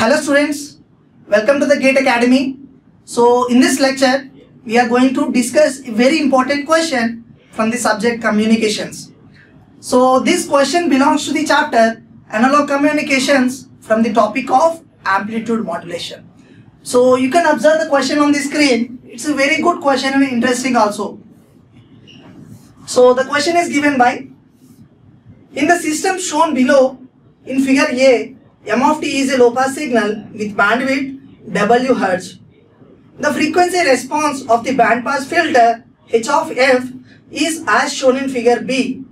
Hello students, welcome to the GATE Academy. So in this lecture, we are going to discuss a very important question from the subject communications. So this question belongs to the chapter analog communications from the topic of amplitude modulation. So you can observe the question on the screen. It's a very good question and interesting also. So the question is given by in the system shown below in figure A, m of t is a low pass signal with bandwidth W Hz. The frequency response of the band pass filter h of f is as shown in figure B.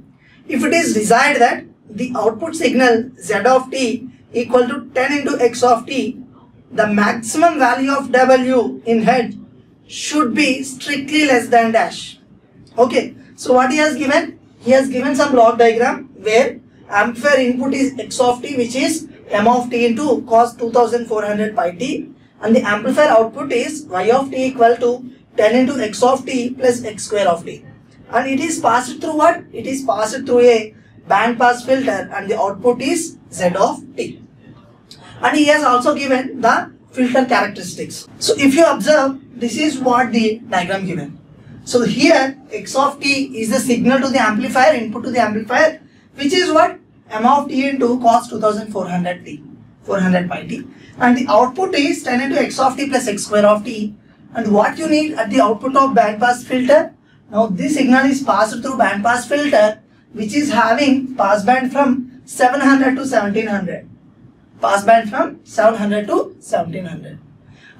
If it is desired that the output signal z of t equal to 10 into x of t, the maximum value of W in Hz should be strictly less than dash. Okay, so what he has given? He has given some block diagram where amplifier input is x of t which is m of t into cos 2400 pi t and the amplifier output is y of t equal to 10 into x of t plus x square of t and it is passed through what? It is passed through a band pass filter and the output is z of t and he has also given the filter characteristics. So if you observe this is what the diagram given. So here x of t is the signal to the amplifier input to the amplifier which is what m of t into cos 2400 t 400 pi t and the output is 10 into x of t plus x square of t and what you need at the output of bandpass filter now this signal is passed through bandpass filter which is having pass band from 700 to 1700 pass band from 700 to 1700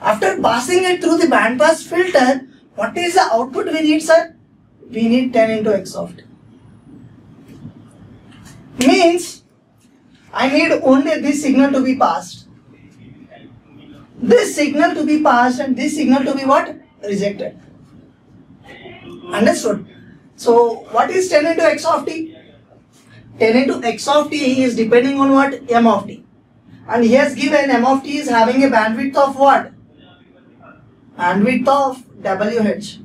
after passing it through the band pass filter what is the output we need sir we need 10 into x of t means I need only this signal to be passed. This signal to be passed and this signal to be what? Rejected. Understood? So what is 10 into x of t? 10 into x of t is depending on what? m of t. And he has given m of t is having a bandwidth of what? Bandwidth of WH.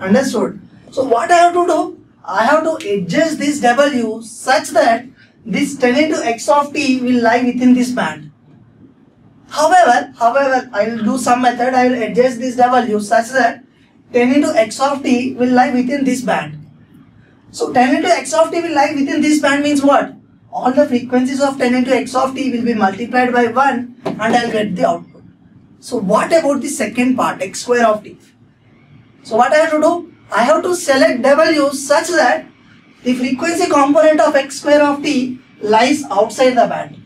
Understood? So what I have to do? I have to adjust this W such that this 10 into x of t will lie within this band. However, however, I will do some method, I will adjust this W such that 10 into x of t will lie within this band. So 10 into x of t will lie within this band means what? All the frequencies of 10 into x of t will be multiplied by 1 and I will get the output. So what about the second part, x square of t? So what I have to do? I have to select W such that the frequency component of x square of t lies outside the band.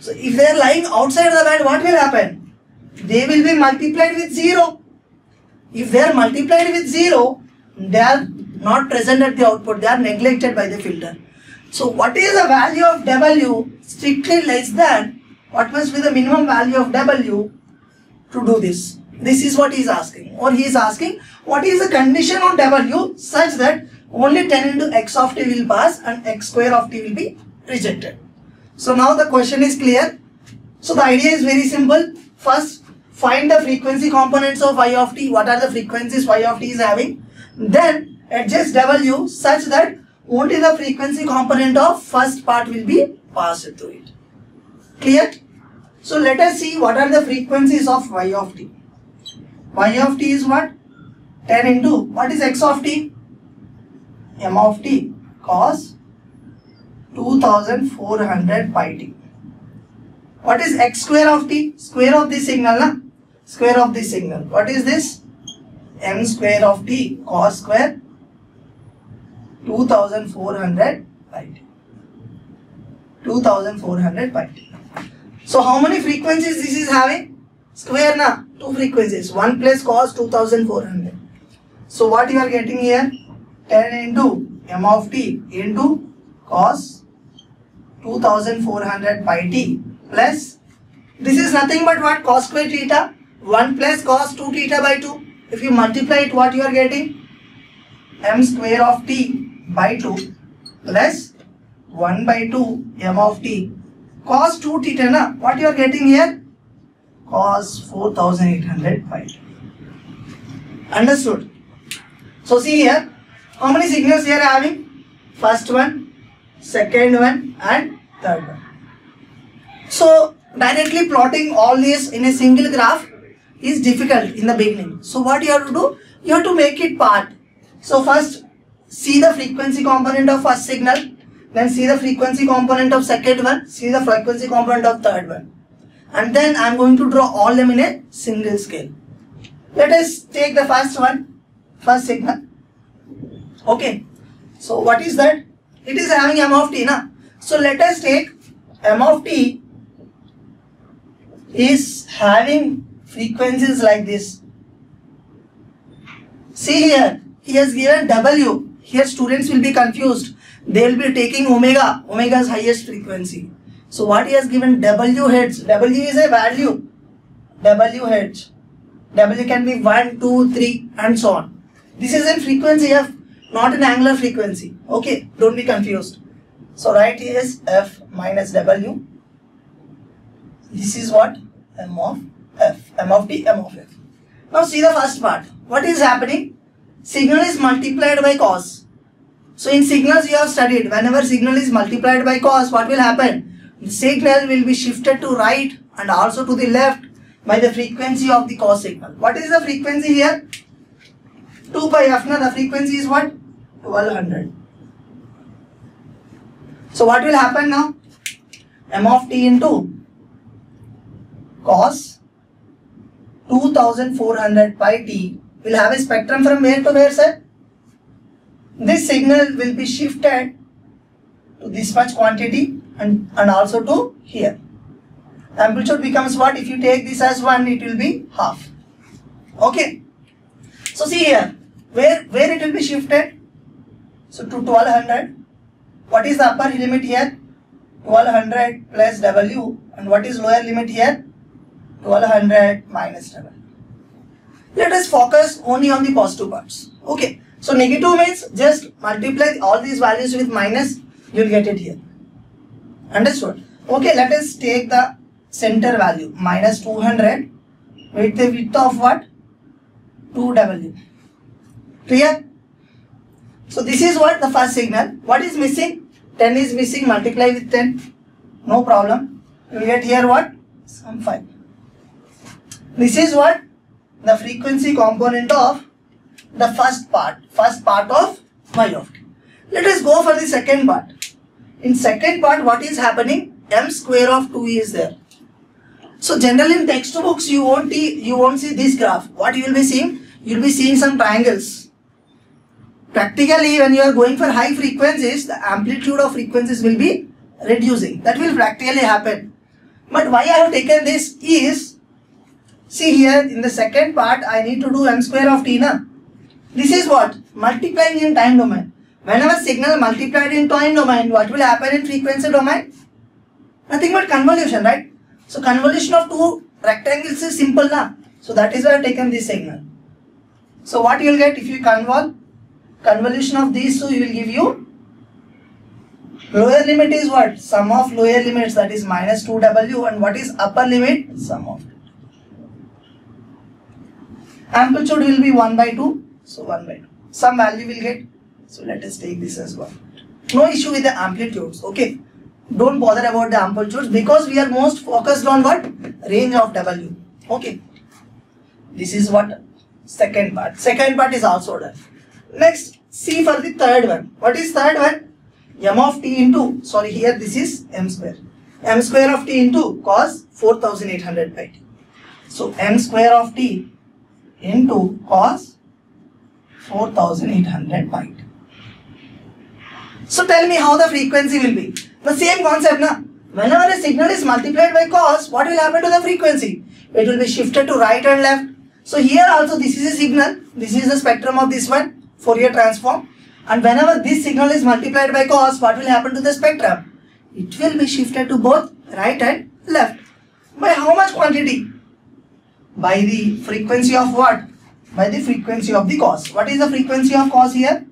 So if they are lying outside the band, what will happen? They will be multiplied with 0. If they are multiplied with 0, they are not present at the output, they are neglected by the filter. So what is the value of W strictly less than what must be the minimum value of W to do this? This is what he is asking. Or he is asking what is the condition on W such that only 10 into x of t will pass and x square of t will be rejected. So now the question is clear. So the idea is very simple. First find the frequency components of y of t. What are the frequencies y of t is having. Then adjust W such that only the frequency component of first part will be passed through it. Clear? So let us see what are the frequencies of y of t y of t is what? 10 into what is x of t? m of t cos 2400 pi t. What is x square of t? Square of the signal, na? Square of the signal. What is this? m square of t cos square 2400 pi t. 2400 pi. So how many frequencies this is having? Square na? Two frequencies. 1 plus cos 2400. So what you are getting here? 10 into m of t into cos 2400 pi t plus this is nothing but what cos square theta 1 plus cos 2 theta by 2 if you multiply it what you are getting m square of t by 2 plus 1 by 2 m of t cos 2 theta na what you are getting here cos 4800 pi. Understood? So see here, how many signals we are having? First one, second one and third one. So directly plotting all these in a single graph is difficult in the beginning. So what you have to do? You have to make it part. So first see the frequency component of first signal, then see the frequency component of second one, see the frequency component of third one. And then I am going to draw all them in a single scale. Let us take the first one, first signal. Okay. So what is that? It is having m of t, na? So let us take m of t is having frequencies like this. See here, he has given W. Here students will be confused. They will be taking omega, omega's highest frequency. So what he has given W hertz. W is a value. W hertz. W can be 1, 2, 3 and so on. This is in frequency F, not an angular frequency. Okay, don't be confused. So right is F minus W. This is what? M of F. M of T, M of F. Now see the first part. What is happening? Signal is multiplied by cos. So in signals you have studied, whenever signal is multiplied by cos, what will happen? The signal will be shifted to right and also to the left by the frequency of the cos signal. What is the frequency here? 2 pi f. Now the frequency is what? 1200. So what will happen now? m of t into cos 2400 pi t will have a spectrum from where to where sir? This signal will be shifted to this much quantity and, and also to here. Amplitude becomes what? If you take this as 1 it will be half. Okay. So see here, where, where it will be shifted? So to 1200. What is the upper limit here? 1200 plus W and what is lower limit here? 1200 minus 7. Let us focus only on the positive parts. Okay. So negative means just multiply all these values with minus, you will get it here. Understood? Okay, let us take the center value minus 200 with the width of what? 2W. Clear? So this is what the first signal. What is missing? 10 is missing, multiply with 10. No problem. You get here what? Some 5. This is what? The frequency component of the first part. First part of y of t. Let us go for the second part. In second part, what is happening? m square of 2 is there. So generally in textbooks, you won't, you won't see this graph. What you will be seeing? You will be seeing some triangles. Practically, when you are going for high frequencies, the amplitude of frequencies will be reducing. That will practically happen. But why I have taken this is, see here in the second part, I need to do m square of t na. This is what? Multiplying in time domain. Whenever signal multiplied in time domain, what will happen in frequency domain? Nothing but convolution, right? So convolution of two rectangles is simple na. So that is why I have taken this signal. So what you will get if you convolve? Convolution of these two will give you lower limit is what? Sum of lower limits that is minus 2w and what is upper limit? Sum of. Amplitude will be 1 by 2. So 1 by 2. Some value will get. So let us take this as 1. No issue with the amplitudes. Okay. Don't bother about the amplitudes because we are most focused on what? Range of W. Okay. This is what? Second part. Second part is also done. Next, see for the third one. What is third one? m of t into, sorry here this is m square. m square of t into cos 4800 pi t. So m square of t into cos 4800 pi t. So tell me how the frequency will be. The same concept na. Whenever a signal is multiplied by cos, what will happen to the frequency? It will be shifted to right and left. So here also this is a signal. This is the spectrum of this one. Fourier transform. And whenever this signal is multiplied by cos, what will happen to the spectrum? It will be shifted to both right and left. By how much quantity? By the frequency of what? By the frequency of the cos. What is the frequency of cos here?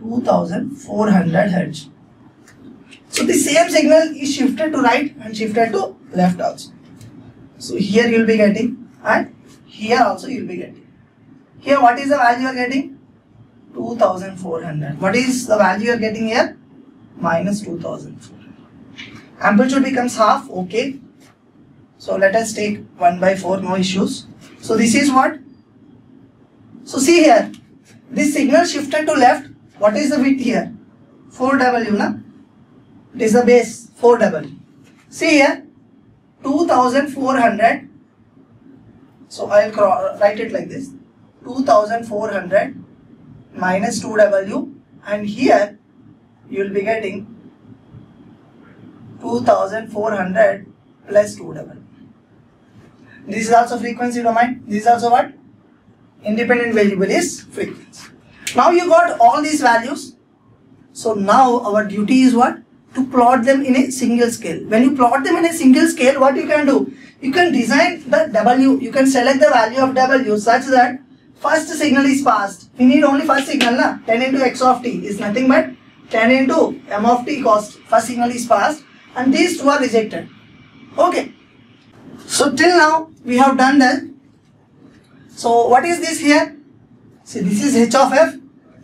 2400 Hertz. So the same signal is shifted to right and shifted to left also. So here you will be getting and here also you will be getting. Here what is the value you are getting? 2400. What is the value you are getting here? Minus 2400. Amplitude becomes half, okay. So let us take 1 by 4, no issues. So this is what? So see here, this signal shifted to left. What is the width here? 4W, na? It is the base, 4W. See here, 2400. So I'll write it like this. 2400 minus 2W and here you will be getting 2400 plus 2W. This is also frequency domain. This is also what? Independent variable is frequency. Now you got all these values. So now our duty is what? To plot them in a single scale. When you plot them in a single scale, what you can do? You can design the W, you can select the value of W such that first signal is passed. We need only first signal, na? 10 into x of t is nothing but 10 into m of t cost. First signal is passed and these two are rejected. Okay. So till now we have done that. So what is this here? See this is h of f.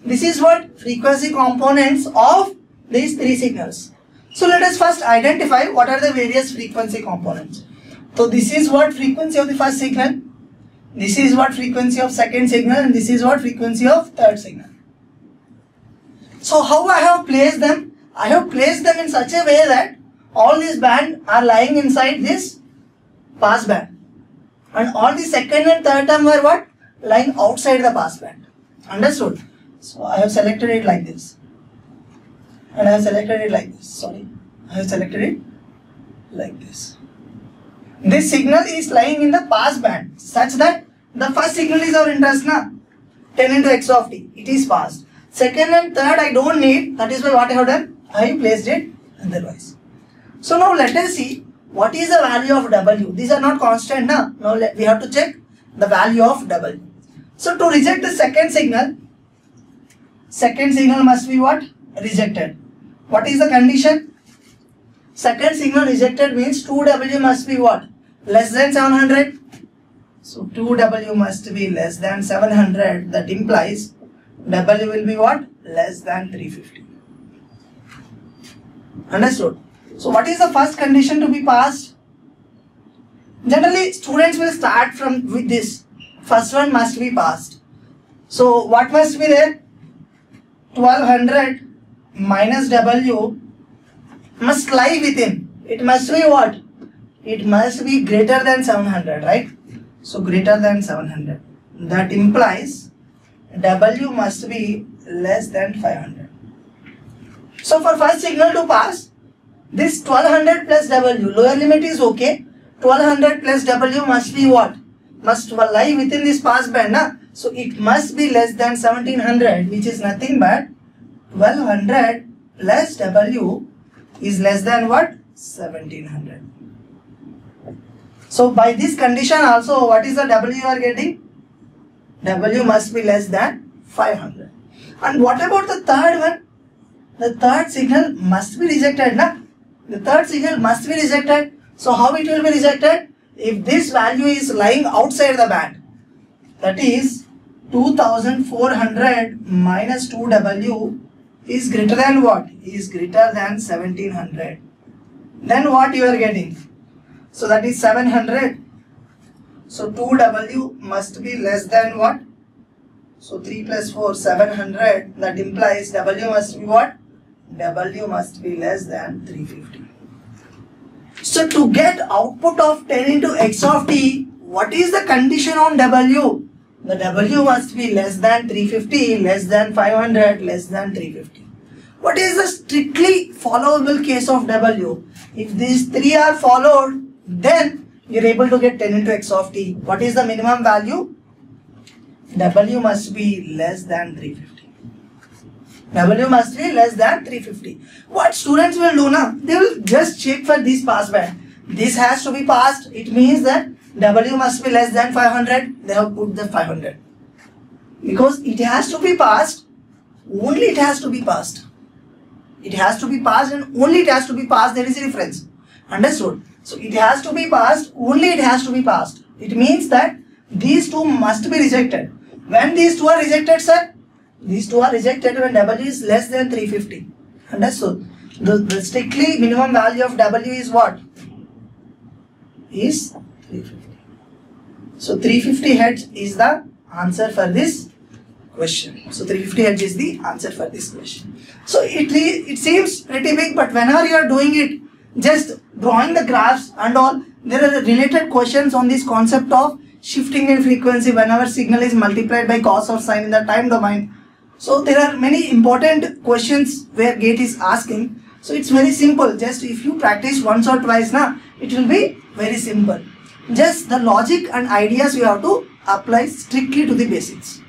This is what frequency components of these three signals. So let us first identify what are the various frequency components. So this is what frequency of the first signal. This is what frequency of second signal and this is what frequency of third signal. So how I have placed them? I have placed them in such a way that all these band are lying inside this pass band. And all the second and third term were what? Lying outside the pass band. Understood? So I have selected it like this. And I have selected it like this. Sorry. I have selected it like this. This signal is lying in the pass band such that the first signal is our interest na 10 into x of t. It is passed. Second and third I don't need. That is why what I have done. I placed it otherwise. So now let us see what is the value of W. These are not constant now. Now we have to check the value of W. So to reject the second signal, second signal must be what? Rejected. What is the condition? Second signal rejected means 2W must be what? Less than 700. So 2W must be less than 700. That implies W will be what? Less than 350. Understood? So what is the first condition to be passed? Generally students will start from with this. First one must be passed. So what must be there? 1200 minus W must lie within. It must be what? It must be greater than 700, right? So greater than 700. That implies W must be less than 500. So for first signal to pass, this 1200 plus W, lower limit is okay. 1200 plus W must be what? Must lie within this pass band. Na? So it must be less than 1700 which is nothing but 1200 plus W is less than what? 1700. So by this condition also what is the W you are getting? W must be less than 500. And what about the third one? The third signal must be rejected. Na? The third signal must be rejected. So how it will be rejected? If this value is lying outside the band. That is 2400 minus 2W is greater than what? Is greater than 1700. Then what you are getting? So that is 700. So 2W must be less than what? So 3 plus 4, 700. That implies W must be what? W must be less than 350. So to get output of 10 into x of t, what is the condition on W? The W must be less than 350, less than 500, less than 350. What is the strictly followable case of W? If these three are followed, then you're able to get 10 into x of t. What is the minimum value? W must be less than 350. W must be less than 350. What students will do now? They will just check for this pass band. This has to be passed. It means that W must be less than 500. They have put the 500. Because it has to be passed. Only it has to be passed. It has to be passed and only it has to be passed. There is a difference. Understood? So it has to be passed, only it has to be passed. It means that these two must be rejected. When these two are rejected, sir? These two are rejected when W is less than 350. Understood? The, the strictly minimum value of W is what? Is 350. So 350 hertz is the answer for this question. So 350 hertz is the answer for this question. So it, it seems pretty big but whenever you are doing it, just drawing the graphs and all, there are related questions on this concept of shifting in frequency whenever signal is multiplied by cos or sine in the time domain. So there are many important questions where gate is asking. So it's very simple. Just if you practice once or twice now, it will be very simple. Just the logic and ideas you have to apply strictly to the basics.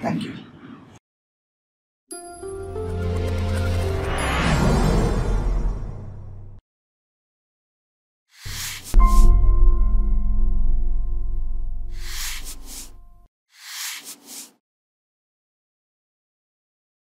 Thank you.